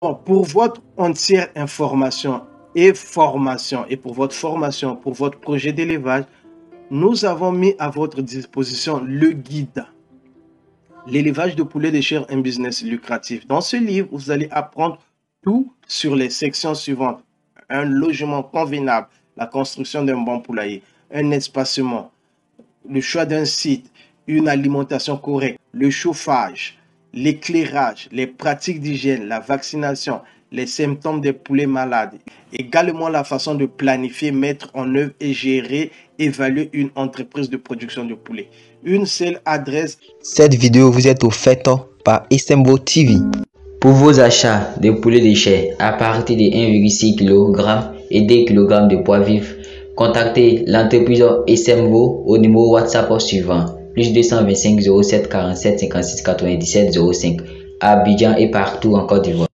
pour votre entière information et formation, et pour votre formation, pour votre projet d'élevage, nous avons mis à votre disposition le guide. L'élevage de poulets de chair, un business lucratif. Dans ce livre, vous allez apprendre tout sur les sections suivantes. Un logement convenable, la construction d'un bon poulailler, un espacement, le choix d'un site, une alimentation correcte, le chauffage, l'éclairage, les pratiques d'hygiène, la vaccination, les symptômes des poulets malades. Également la façon de planifier, mettre en œuvre et gérer, évaluer une entreprise de production de poulets. Une seule adresse. Cette vidéo vous est offerte par Essembo TV. Pour vos achats de poulets de chair à partir de 1,6 kg et 2 kg de poids vif, contactez l'entreprise Essembo au numéro WhatsApp suivant plus 225 07 47 56 97 05 à Abidjan et partout en Côte d'Ivoire.